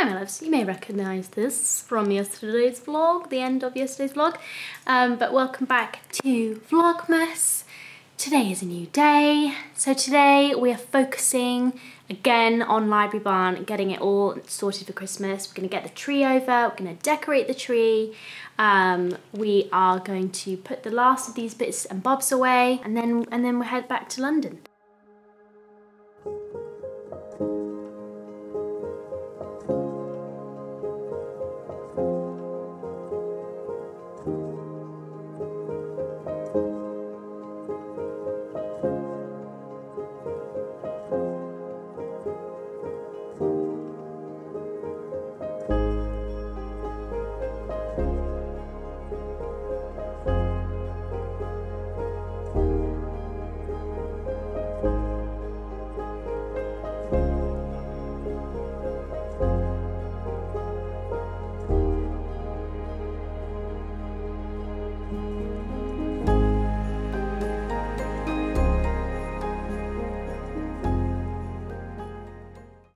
Hi my loves, you may recognise this from yesterday's vlog, the end of yesterday's vlog, um, but welcome back to Vlogmas. Today is a new day, so today we are focusing again on Library Barn, getting it all sorted for Christmas. We're going to get the tree over, we're going to decorate the tree, um, we are going to put the last of these bits and bobs away, and then, and then we'll head back to London.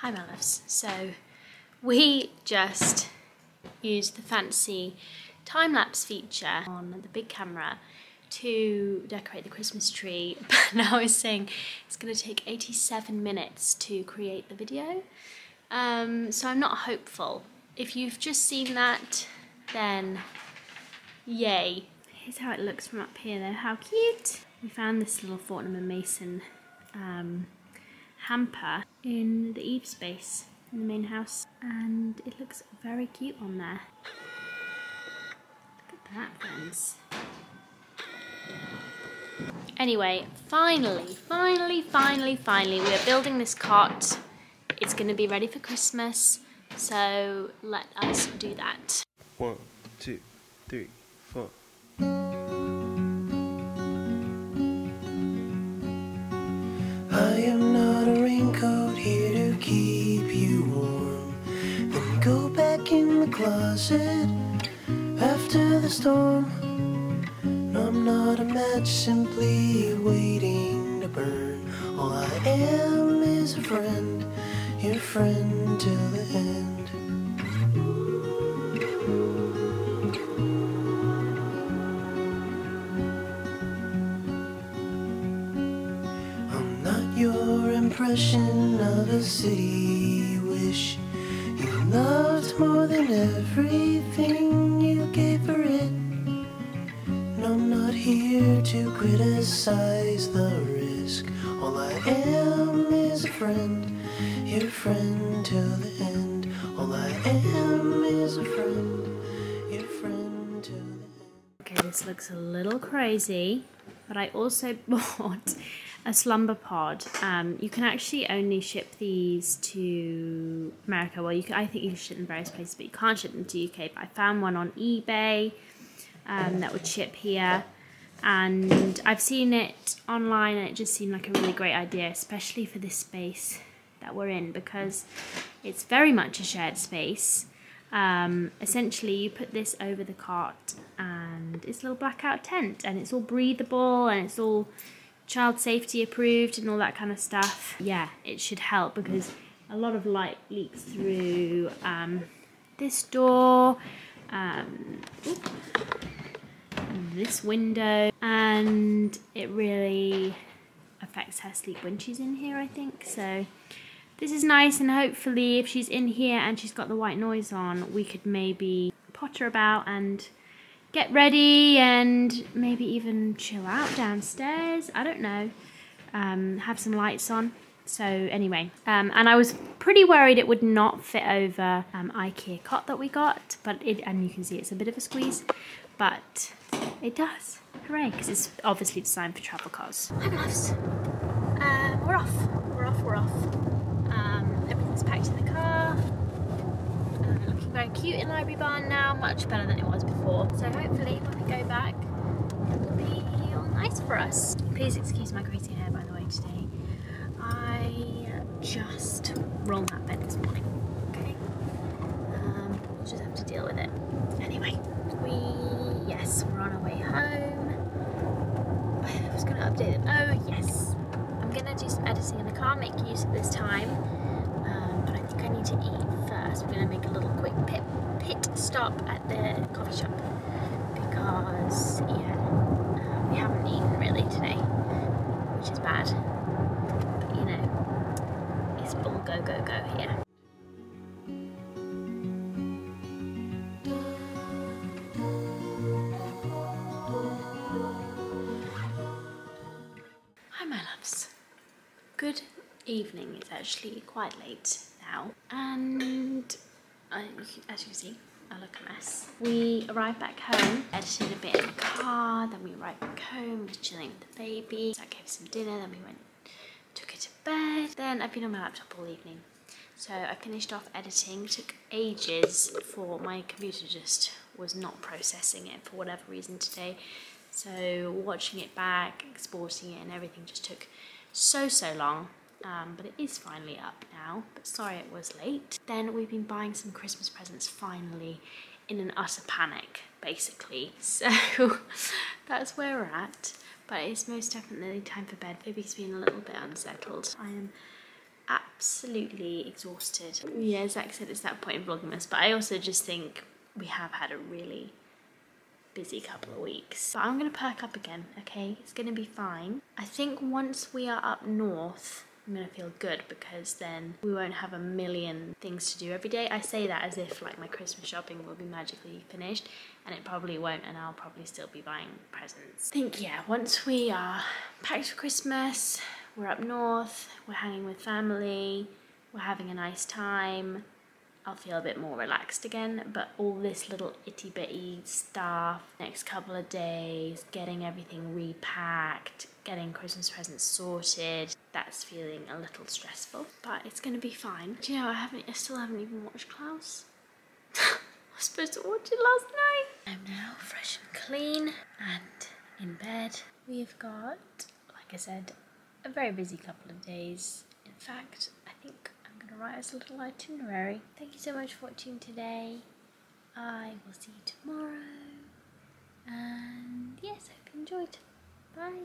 My loves. So we just used the fancy time-lapse feature on the big camera to decorate the Christmas tree but now it's saying it's going to take 87 minutes to create the video um, so I'm not hopeful. If you've just seen that then yay. Here's how it looks from up here though, how cute! We found this little Fortnum and Mason um, hamper in the eave space in the main house and it looks very cute on there. Look at that friends. Anyway, finally, finally, finally, finally, we are building this cot. It's going to be ready for Christmas, so let us do that. One, two, three, four. After the storm. I'm not a match simply waiting to burn. All I am is a friend, your friend till the end. I'm not your impression of a city than everything you gave for it. And I'm not here to criticize the risk. All I am is a friend, your friend till the end. All I am is a friend, your friend till the end. Okay, this looks a little crazy, but I also bought a slumber pod. Um, you can actually only ship these to America. Well, you can, I think you can ship them various places, but you can't ship them to UK. But I found one on eBay um, that would ship here. And I've seen it online and it just seemed like a really great idea, especially for this space that we're in because it's very much a shared space. Um, essentially, you put this over the cot and it's a little blackout tent and it's all breathable and it's all child safety approved and all that kind of stuff. Yeah, it should help because a lot of light leaks through um, this door, um, this window, and it really affects her sleep when she's in here, I think. So this is nice and hopefully if she's in here and she's got the white noise on, we could maybe potter about and get ready and maybe even chill out downstairs. I don't know. Um, have some lights on. So anyway, um, and I was pretty worried it would not fit over um, IKEA cot that we got, but it, and you can see it's a bit of a squeeze, but it does. Hooray, because it's obviously designed for travel cars. Hi loves. Um, we're off. We're off, we're off. Um, everything's packed in the car. Uh, looking very cute in Library Barn now, much better than it was before. So hopefully when we go back, it'll be all nice for us. Please excuse my crazy hair by the way today. I just rolled that bed this morning, okay? Um, we'll just have to deal with it. Anyway, we, yes, we're on our way home. I was to update it. Oh, yes. I'm to do some editing in the car, make use of this time. Um, but I think I need to eat first. We're to make a little quick pit pit stop at the coffee shop Good evening. It's actually quite late now, and uh, I, as you can see, I look a mess. We arrived back home, edited a bit in the car, then we arrived back home, was chilling with the baby. I gave some dinner, then we went, took her to bed. Then I've been on my laptop all evening. So I finished off editing. It took ages for my computer just was not processing it for whatever reason today. So watching it back, exporting it and everything just took so, so long. Um, but it is finally up now, but sorry it was late. Then we've been buying some Christmas presents finally in an utter panic, basically. So that's where we're at. But it's most definitely time for bed. Baby's been a little bit unsettled. I am absolutely exhausted. Yeah, Zach said it's that point in Vlogmas, but I also just think we have had a really busy couple of weeks. But I'm gonna perk up again, okay? It's gonna be fine. I think once we are up north, I'm gonna feel good because then we won't have a million things to do every day. I say that as if like my Christmas shopping will be magically finished and it probably won't and I'll probably still be buying presents. I think yeah, once we are packed for Christmas, we're up north, we're hanging with family, we're having a nice time, I'll feel a bit more relaxed again. But all this little itty bitty stuff, next couple of days, getting everything repacked, getting Christmas presents sorted, that's feeling a little stressful. But it's gonna be fine. Do you know, I haven't, I still haven't even watched Klaus. I was supposed to watch it last night. I'm now fresh and clean and in bed. We've got, like I said, a very busy couple of days. In fact, I think to write us a little itinerary. Thank you so much for watching today. I will see you tomorrow. And yes, I hope you enjoyed. Bye.